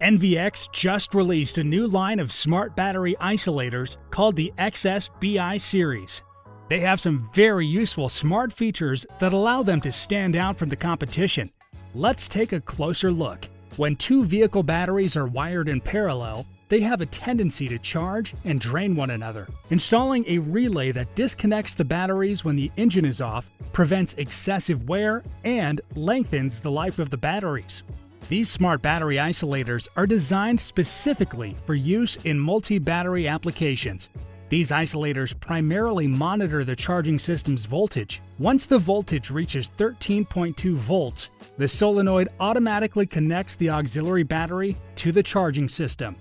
NVX just released a new line of smart battery isolators called the XS-BI series. They have some very useful smart features that allow them to stand out from the competition. Let's take a closer look. When two vehicle batteries are wired in parallel, they have a tendency to charge and drain one another. Installing a relay that disconnects the batteries when the engine is off prevents excessive wear and lengthens the life of the batteries. These smart battery isolators are designed specifically for use in multi-battery applications. These isolators primarily monitor the charging system's voltage. Once the voltage reaches 13.2 volts, the solenoid automatically connects the auxiliary battery to the charging system.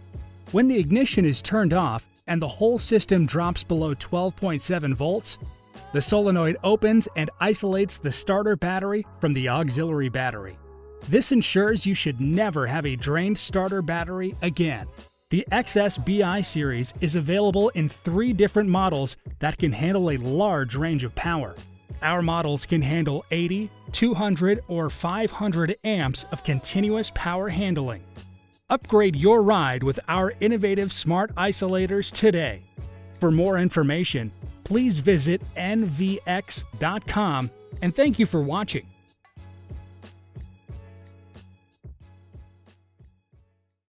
When the ignition is turned off and the whole system drops below 12.7 volts, the solenoid opens and isolates the starter battery from the auxiliary battery. This ensures you should never have a drained starter battery again. The XS-BI series is available in three different models that can handle a large range of power. Our models can handle 80, 200, or 500 amps of continuous power handling. Upgrade your ride with our innovative smart isolators today. For more information, please visit nvx.com and thank you for watching.